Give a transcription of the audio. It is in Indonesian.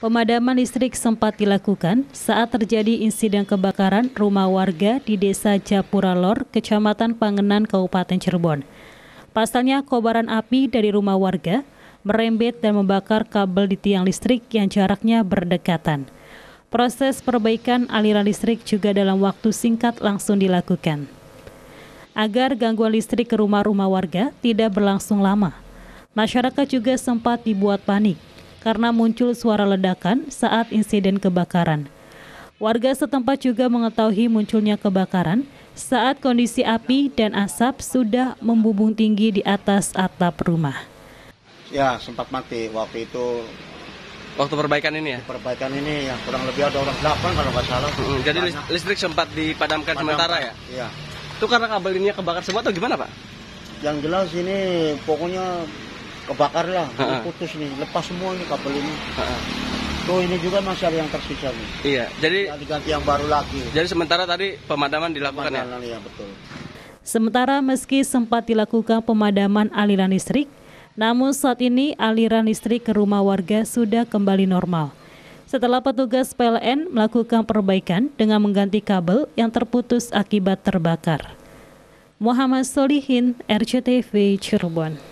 Pemadaman listrik sempat dilakukan saat terjadi insiden kebakaran rumah warga di Desa Japura Lor, Kecamatan Pangenan, Kabupaten Cirebon. Pasalnya, kobaran api dari rumah warga merembet dan membakar kabel di tiang listrik yang jaraknya berdekatan. Proses perbaikan aliran listrik juga dalam waktu singkat langsung dilakukan. Agar gangguan listrik ke rumah-rumah warga tidak berlangsung lama, masyarakat juga sempat dibuat panik karena muncul suara ledakan saat insiden kebakaran. Warga setempat juga mengetahui munculnya kebakaran saat kondisi api dan asap sudah membubung tinggi di atas atap rumah. Ya, sempat mati waktu itu. Waktu perbaikan ini ya? Perbaikan ini yang kurang lebih ada orang 8 kalau nggak salah. Hmm, jadi Banyak. listrik sempat dipadamkan Padam, sementara ya? Iya. Itu karena kabel ini kebakar semua atau gimana Pak? Yang jelas ini pokoknya kebakar lah, ini putus nih, lepas semua nih kabel ini. Tuh ini juga masih ada yang tersisa nih. Iya, jadi ya, diganti yang baru lagi. Jadi sementara tadi pemadaman dilakukan ya? pemadaman, ya? Iya, betul. Sementara meski sempat dilakukan pemadaman aliran listrik, namun saat ini aliran listrik ke rumah warga sudah kembali normal. Setelah petugas PLN melakukan perbaikan dengan mengganti kabel yang terputus akibat terbakar. Muhammad Solihin, RCTV Cirebon.